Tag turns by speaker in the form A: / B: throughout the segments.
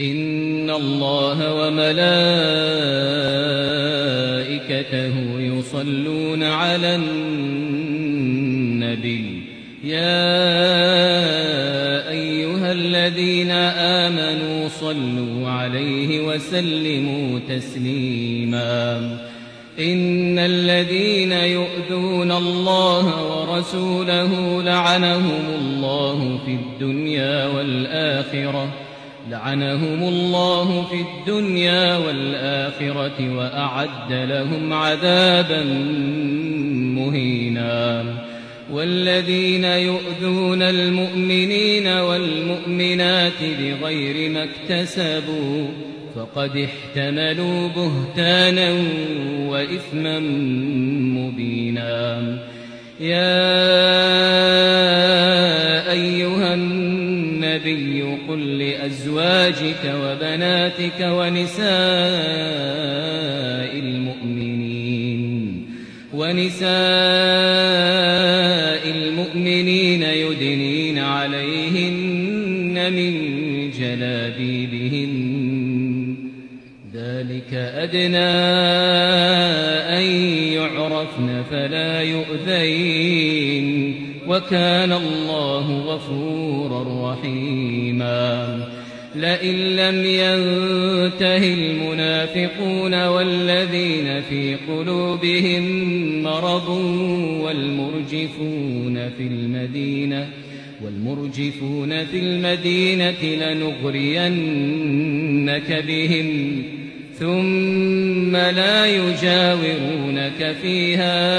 A: إن الله وملائكته يصلون على النبي. يا أيها الذين آمنوا صلوا عليه وسلموا تسليما. إن الذين يؤذون الله ورسوله لعنهم الله في الدنيا والآخرة. لعنهم الله في الدنيا والآخرة وأعد لهم عذابا مهينا. والذين يؤذون المؤمنين والمؤمنات بغير ما اكتسبوا فقد احتملوا بهتانا وإثما مبينا. يا النبي قل لأزواجك وبناتك ونساء المؤمنين ونساء المؤمنين يدنين عليهن من جلابيبهن. ذلك أدنى أن يعرفن فلا يؤذين. وكان الله غفورا رحيما. لئن لم ينته المنافقون والذين في قلوبهم مرض والمرجفون في المدينة والمرجفون في المدينة لنغرينك بهم ثم لا يجاورونك فيها.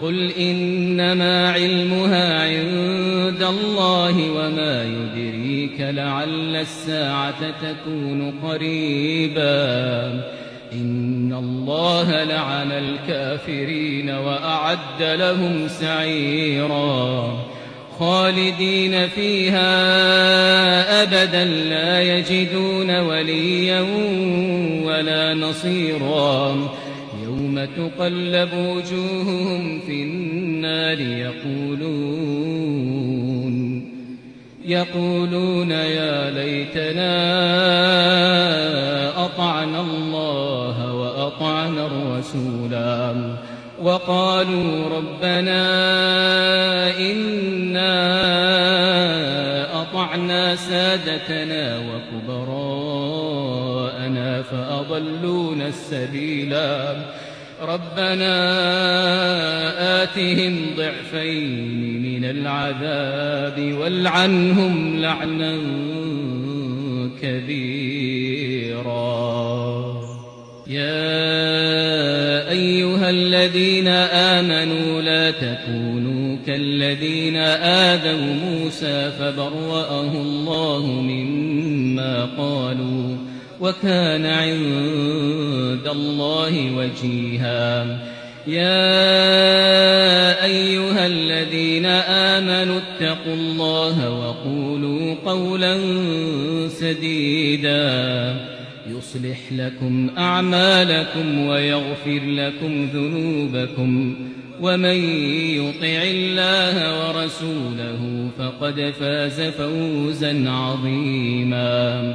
A: قل إنما علمها عند الله وما يدريك لعل الساعة تكون قريبا إن الله لعن الكافرين وأعد لهم سعيرا خالدين فيها أبدا لا يجدون وليا ولا نصيرا يوم تقلب وجوههم في النار يقولون يقولون يا ليتنا أطعنا الله وأطعنا الرسولا وقالوا ربنا إنا أطعنا سادتنا وكبراءنا فأضلونا السبيلا ربنا آتهم ضعفين من العذاب والعنهم لعنا كبيرا. يا أيها الذين آمنوا لا تكونوا كالذين آذوا موسى فبرأه الله مما قالوا وكان عند الله وجيها. يا أيها الذين آمنوا اتقوا الله وقولوا قولا سديدا. يصلح لكم أعمالكم ويغفر لكم ذنوبكم. ومن يطع الله ورسوله فقد فاز فوزا عظيما.